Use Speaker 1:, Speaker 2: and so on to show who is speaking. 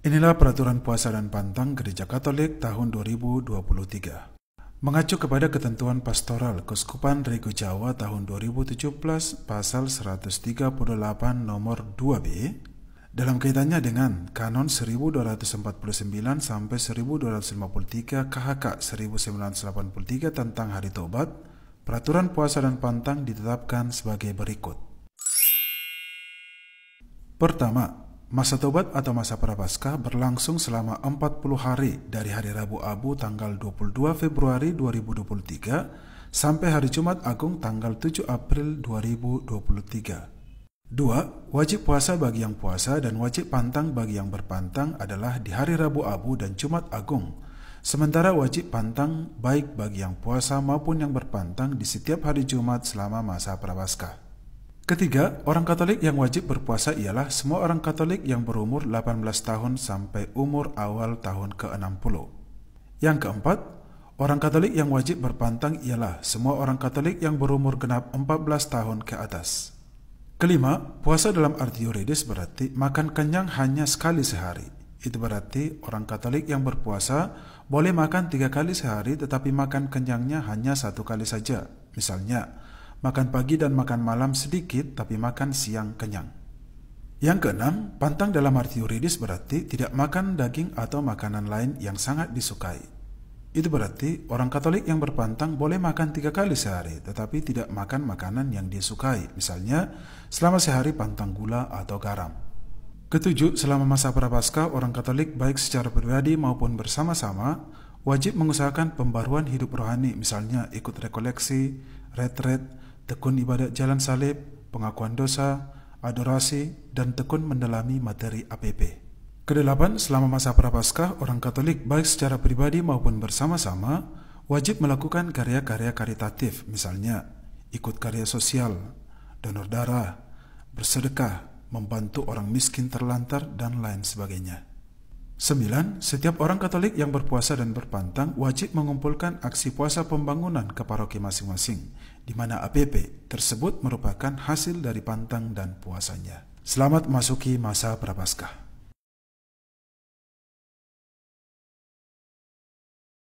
Speaker 1: Inilah peraturan puasa dan pantang Gereja Katolik tahun 2023. Mengacu kepada ketentuan pastoral Keuskupan Regu Jawa tahun 2017 pasal 138 nomor 2B dalam kaitannya dengan Kanon 1249 sampai 1253 KHK 1983 tentang Hari Tobat, peraturan puasa dan pantang ditetapkan sebagai berikut. Pertama, Masa tobat atau masa prapaskah berlangsung selama 40 hari dari hari Rabu Abu tanggal 22 Februari 2023 sampai hari Jumat Agung tanggal 7 April 2023. Dua, wajib puasa bagi yang puasa dan wajib pantang bagi yang berpantang adalah di hari Rabu Abu dan Jumat Agung. Sementara wajib pantang baik bagi yang puasa maupun yang berpantang di setiap hari Jumat selama masa prapaskah. Ketiga, orang Katolik yang wajib berpuasa ialah semua orang Katolik yang berumur 18 tahun sampai umur awal tahun ke-60. Yang keempat, orang Katolik yang wajib berpantang ialah semua orang Katolik yang berumur genap 14 tahun ke atas. Kelima, puasa dalam arti yuridis berarti makan kenyang hanya sekali sehari. Itu berarti orang Katolik yang berpuasa boleh makan tiga kali sehari tetapi makan kenyangnya hanya satu kali saja. Misalnya, makan pagi dan makan malam sedikit tapi makan siang kenyang. Yang keenam, pantang dalam arti yuridis berarti tidak makan daging atau makanan lain yang sangat disukai. Itu berarti orang Katolik yang berpantang boleh makan tiga kali sehari, tetapi tidak makan makanan yang disukai, misalnya selama sehari pantang gula atau garam. Ketujuh, selama masa prapaskah, orang Katolik baik secara pribadi maupun bersama-sama wajib mengusahakan pembaruan hidup rohani, misalnya ikut rekoleksi, retret, tekun ibadat jalan salib, pengakuan dosa, adorasi, dan tekun mendalami materi APP. Kedelapan, selama masa prapaskah, orang Katolik baik secara pribadi maupun bersama-sama wajib melakukan karya-karya karitatif, misalnya ikut karya sosial, donor darah, bersedekah, membantu orang miskin terlantar, dan lain sebagainya. Sembilan, setiap orang Katolik yang berpuasa dan berpantang wajib mengumpulkan aksi puasa pembangunan ke paroki masing-masing, di mana APP tersebut merupakan hasil dari pantang dan puasanya. Selamat masuki masa Prapaskah.